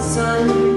sun.